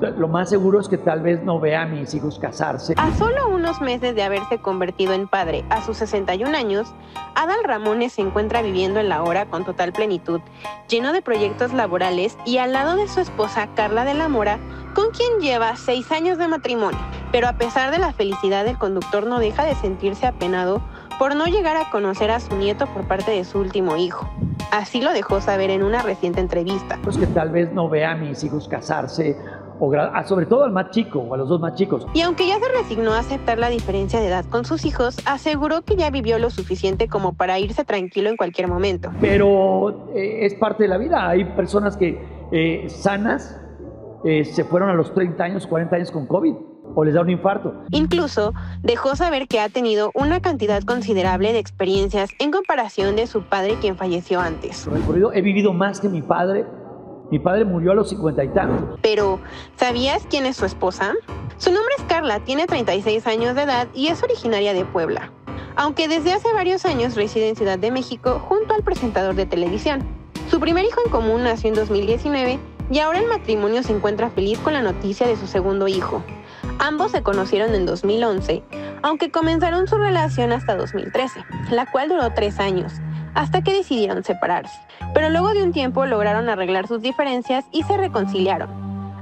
Lo más seguro es que tal vez no vea a mis hijos casarse. A solo unos meses de haberse convertido en padre a sus 61 años, Adal Ramones se encuentra viviendo en la hora con total plenitud, lleno de proyectos laborales y al lado de su esposa Carla de la Mora, con quien lleva seis años de matrimonio. Pero a pesar de la felicidad, el conductor no deja de sentirse apenado por no llegar a conocer a su nieto por parte de su último hijo. Así lo dejó saber en una reciente entrevista. Pues que tal vez no vea a mis hijos casarse, o sobre todo al más chico o a los dos más chicos. Y aunque ya se resignó a aceptar la diferencia de edad con sus hijos, aseguró que ya vivió lo suficiente como para irse tranquilo en cualquier momento. Pero eh, es parte de la vida. Hay personas que eh, sanas eh, se fueron a los 30 años, 40 años con COVID o les da un infarto. Incluso dejó saber que ha tenido una cantidad considerable de experiencias en comparación de su padre quien falleció antes. He vivido más que mi padre. Mi padre murió a los 50 y tantos. Pero, ¿sabías quién es su esposa? Su nombre es Carla, tiene 36 años de edad y es originaria de Puebla, aunque desde hace varios años reside en Ciudad de México junto al presentador de televisión. Su primer hijo en común nació en 2019 y ahora el matrimonio se encuentra feliz con la noticia de su segundo hijo, Ambos se conocieron en 2011, aunque comenzaron su relación hasta 2013, la cual duró tres años, hasta que decidieron separarse. Pero luego de un tiempo lograron arreglar sus diferencias y se reconciliaron.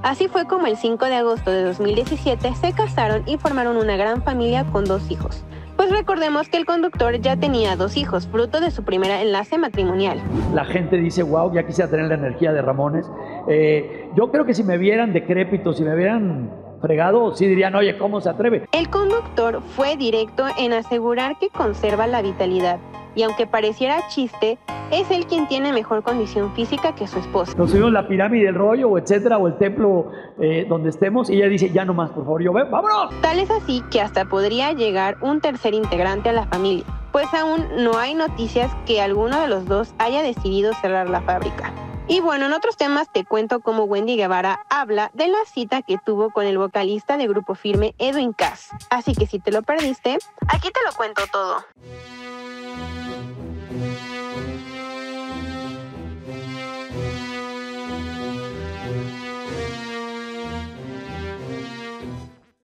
Así fue como el 5 de agosto de 2017 se casaron y formaron una gran familia con dos hijos. Pues recordemos que el conductor ya tenía dos hijos, fruto de su primera enlace matrimonial. La gente dice, wow, ya quisiera tener la energía de Ramones. Eh, yo creo que si me vieran decrépito, si me vieran fregado, sí dirían, oye, ¿cómo se atreve? El conductor fue directo en asegurar que conserva la vitalidad y aunque pareciera chiste, es él quien tiene mejor condición física que su esposa. Nos subimos la pirámide del rollo, o etcétera, o el templo eh, donde estemos, y ella dice, ya no más, por favor, yo, ve, vámonos. Tal es así que hasta podría llegar un tercer integrante a la familia, pues aún no hay noticias que alguno de los dos haya decidido cerrar la fábrica. Y bueno, en otros temas te cuento cómo Wendy Guevara habla de la cita que tuvo con el vocalista de Grupo Firme, Edwin Cass. Así que si te lo perdiste, aquí te lo cuento todo. Thank you.